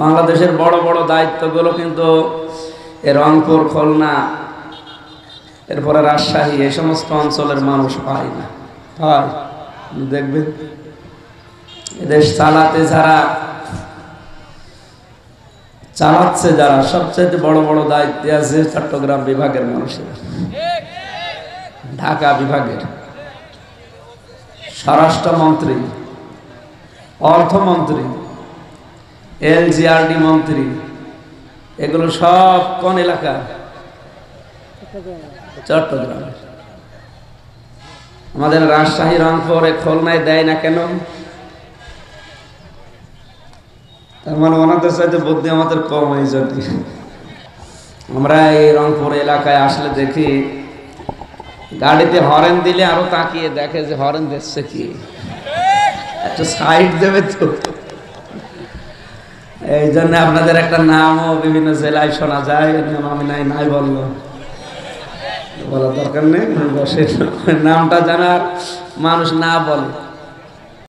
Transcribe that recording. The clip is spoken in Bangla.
বাংলাদেশের বড় বড় দায়িত্বগুলো কিন্তু এ রংপুর খুলনা এরপরে রাজশাহী এই সমস্ত অঞ্চলের মানুষ পায় না। হয়। দেখবেন এদেশ চালাতে যারা চালাচ্ছে যারা সবচেয়ে বড় বড় দায়িত্বে আছে চট্টগ্রাম বিভাগের মানুষেরা। ঢাকা বিভাগের স্বরাষ্ট্রমন্ত্রী অর্থমন্ত্রী এলজিআরডি মন্ত্রী, এগুলো সব কোন এলাকা চট্টগ্রাম। আমাদের রাজশাহী রংপুরে খুলনায় দেয় না কেন? তার মানে ওনাদের সাথে বুদ্ধি আমাদের কম এই জন্য। আমরা এই রংপুর এলাকায় আসলে দেখি, গাড়িতে হরেন দিলে আরও তাকিয়ে দেখে যে হরেন দিচ্ছে কি। একটা সাইড দেবে তো। এই জন্য আপনাদের একটা নামও বিভিন্ন জেলায় শোনা যায় নাম আমি নাই নাই বলল বলার দরকার নেই, বসে নামটা জানার মানুষ না বলে।